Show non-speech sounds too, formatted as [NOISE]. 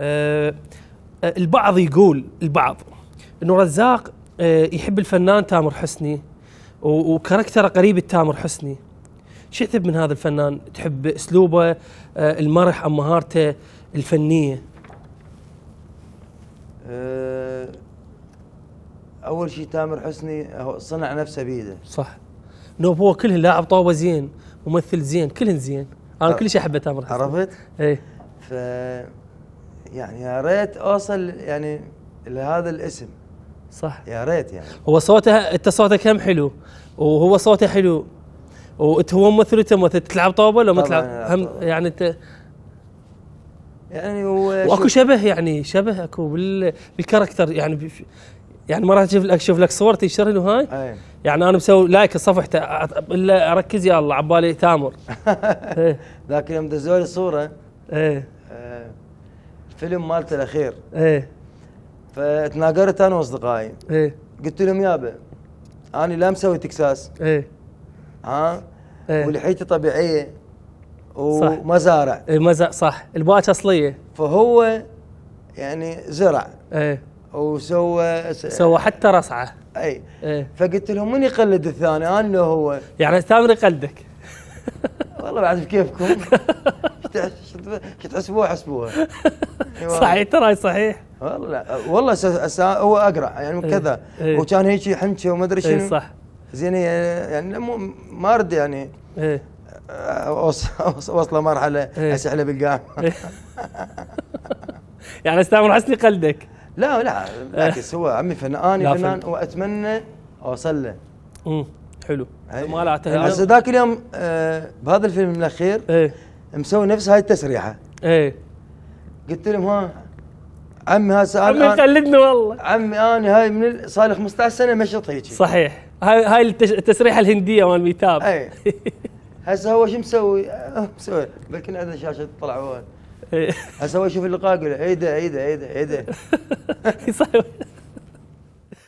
آه آه، البعض يقول البعض إنه رزاق آه يحب الفنان تامر حسني وكاركتره قريب التامر حسني. شو تحب من هذا الفنان؟ تحب أسلوبه المرح أم مهارته الفنية؟ أول شيء تامر حسني صنع نفسه بيده صح. نوب هو كلهن لاعب طاوة زين ممثل زين كلهن زين. أنا. كل شيء أحبه تامر حسني. عرفت؟ إيه. ف يعني يا ريت أوصل يعني لهذا الاسم. صح. يا ريت يعني. هو صوته أنت صوتك هم حلو؟ وهو صوته حلو. وأنت هو ممثل وانت ممثل تلعب طاوله ولا ما تلعب؟ هم. يعني أنت يعني هو وأكو شبه يعني شبه أكو بال بالكاركتر يعني يعني مرات أشوف لك أشوف لك صور تنشر له هاي؟ أي. يعني أنا مسوي لايك صفحته إلا أركز يا الله عبالي تامر. [LAUGHS] ذاك يوم دزوا لي صورة. إيه. الفيلم مالته الأخير. إيه. فتناقرت أنا وأصدقائي. إيه. قلت لهم يابا أنا لا مسوي تكساس. إيه. ها؟ إيه. ولحيتي طبيعيه ومزارع مزق صح. الباكه أصلية. فهو يعني زرع. إيه. وسوى سوى حتى رصعة. إي. إيه. فقلت لهم من يقلد الثاني؟ أنا لو هو. يعني تامر يقلدك. والله بعد بكيفكم شو تحسبوها حسبوها. صحيح ترى صحيح. والله لا والله هو اقرع يعني إيه. كذا. إيه. وكان هيك حنشه وما أدري إيه شنو. صح. زين يعني مو- ما أرد يعني. إيه. اوصله مرحلة إيه. اسحله بالقام إيه. يعني تامر حسني قلدك. لا لا بالعكس هو عمي فنان لا فنان فن. وأتمنى أوصل له. امم حلو. هاي. مالاته هسه ذاك اليوم آه، بهذا الفيلم الأخير إيه. مسوي نفس هاي التسريحة. إيه. قلت لهم ها عمي هسه عمي يقلدني والله. عمي أنا هاي من صار لي 15 سنة مشيت هيك. صحيح. هاي هاي التسريحة الهندية مال ميتاب. أي. [LAUGHS] هسه هو شو مسوي؟ آه، مسوي. بلكن عندنا شاشة طلع إيه. هسه هو يشوف اللقاء يقول عيده عيده عيده عيده